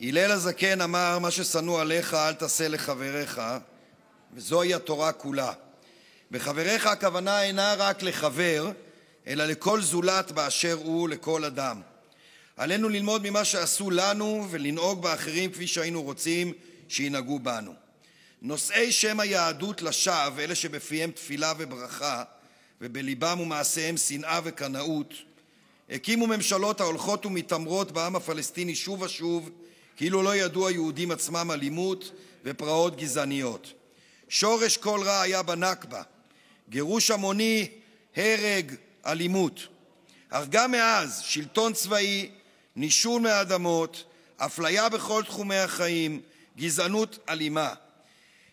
הלל הזקן אמר: מה ששנוא עליך אל תעשה לחבריך, וזוהי התורה כולה. בחבריך הכוונה אינה רק לחבר, אלא לכל זולת באשר הוא, לכל אדם. עלינו ללמוד ממה שעשו לנו ולנהוג באחרים כפי שהיינו רוצים שינהגו בנו. נושאי שם היהדות לשווא, אלה שבפיהם תפילה וברכה ובליבם ומעשיהם שנאה וקנאות, הקימו ממשלות ההולכות ומתעמרות בעם הפלסטיני שוב ושוב, כאילו לא ידעו היהודים עצמם אלימות ופרעות גזעניות. שורש כל רע היה בנכבה, גירוש המוני, הרג, אלימות. אך גם מאז שלטון צבאי, נישול מהאדמות, אפליה בכל תחומי החיים, גזענות אלימה.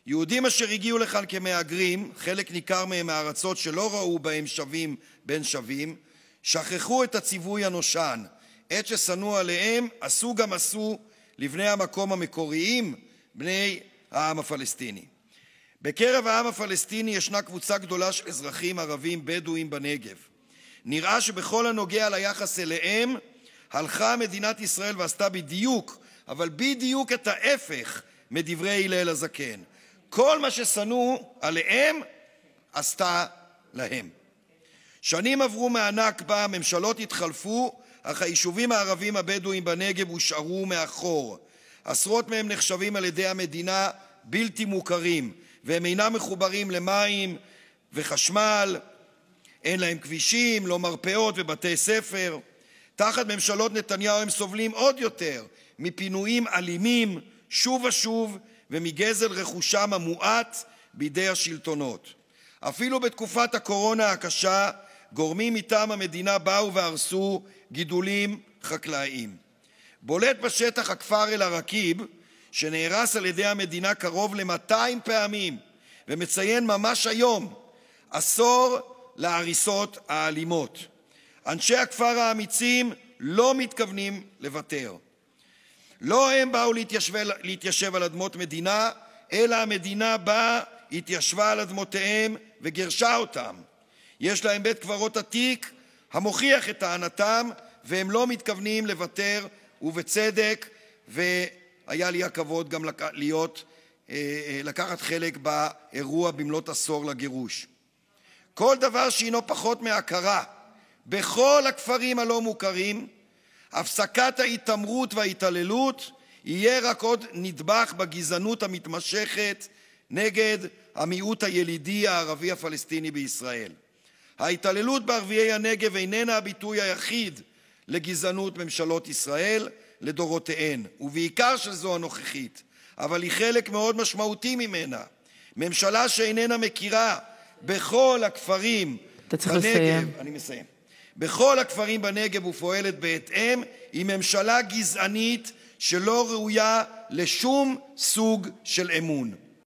יהודים אשר הגיעו לכאן כמהגרים, חלק ניכר מהם מארצות שלא ראו בהם שווים בין שווים, שכחו את הציווי הנושן. עת ששנוא עליהם, עשו גם עשו לבני המקום המקוריים, בני העם הפלסטיני. בקרב העם הפלסטיני ישנה קבוצה גדולה של אזרחים ערבים בדואים בנגב. נראה שבכל הנוגע ליחס אליהם, הלכה מדינת ישראל ועשתה בדיוק, אבל בדיוק את ההפך מדברי הלל הזקן. כל מה ששנוא עליהם, עשתה להם. שנים עברו מהנכבה, ממשלות התחלפו, אך היישובים הערבים הבדואיים בנגב הושארו מאחור. עשרות מהם נחשבים על ידי המדינה בלתי מוכרים, והם אינם מחוברים למים וחשמל, אין להם כבישים, לא מרפאות ובתי ספר. תחת ממשלות נתניהו הם סובלים עוד יותר מפינויים אלימים שוב ושוב ומגזל רכושם המועט בידי השלטונות. אפילו בתקופת הקורונה הקשה גורמים מטעם המדינה באו והרסו גידולים חקלאיים. בולט בשטח הכפר אל-עראקיב, שנהרס על ידי המדינה קרוב ל-200 פעמים, ומציין ממש היום עשור להריסות האלימות. אנשי הכפר האמיצים לא מתכוונים לוותר. לא הם באו להתיישב, להתיישב על אדמות מדינה, אלא המדינה באה, התיישבה על אדמותיהם וגירשה אותם. יש להם בית קברות עתיק המוכיח את טענתם, והם לא מתכוונים לוותר, ובצדק, והיה לי הכבוד גם להיות, אה, אה, לקחת חלק באירוע במלאת עשור לגירוש. כל דבר שהינו פחות מהכרה בכל הכפרים הלא מוכרים, הפסקת ההתעמרות וההתעללות יהיה רק עוד נדבך בגזענות המתמשכת נגד המיעוט הילידי הערבי הפלסטיני בישראל. ההתעללות בערביי הנגב איננה הביטוי היחיד לגזענות ממשלות ישראל לדורותיהן, ובעיקר של זו הנוכחית, אבל היא חלק מאוד משמעותי ממנה. ממשלה שאיננה מכירה בכל הכפרים אתה צריך בנגב, לסיים. אני מסיים. בכל הכפרים בנגב ופועלת בהתאם, היא ממשלה גזענית שלא ראויה לשום סוג של אמון.